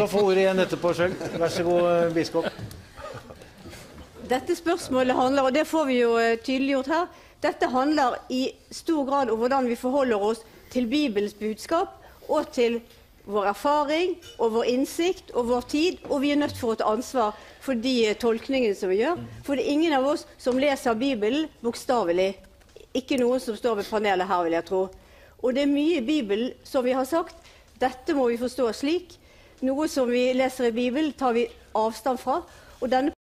skal få ordet igjen etterpå sjøl. Vær så god, eh, biskop. Dette spørsmålet handler, og det får vi jo eh, tydeliggjort her, dette handler i stor grad om hvordan vi forholder oss til Bibelens budskap og til vår erfaring og vår innsikt og vår tid. Og vi er nødt for å ta ansvar for de eh, tolkningene som vi gjør. For det er ingen av oss som leser Bibelen bokstavelig. Ikke noen som står ved panelet her, vil jeg tro. Og det er mye i Bibelen som vi har sagt. Dette må vi forstå slik. Noe som vi leser i Bibelen, tar vi avstand fra. Og denne